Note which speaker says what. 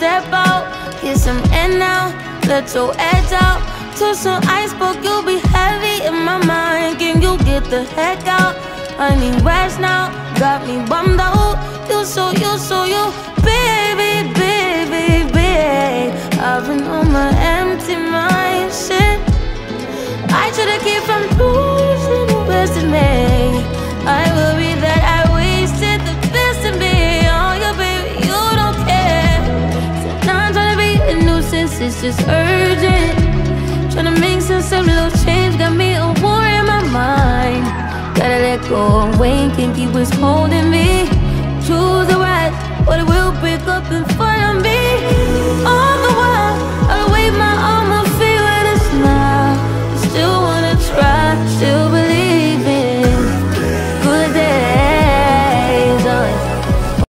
Speaker 1: step out. Get some air now, let your edge out. To some iceberg, you'll be heavy in my mind. Can you get the heck out? I need rest now, got me bummed out. You so, you so, you, baby, baby, baby. I've been on my empty mind, shit. I should've kept from losing the best in me. I worry that I wasted the best in me. Oh, yeah, baby, you don't care. So now I'm trying to be a nuisance, it's just urgent. Go and wait, can't holding me.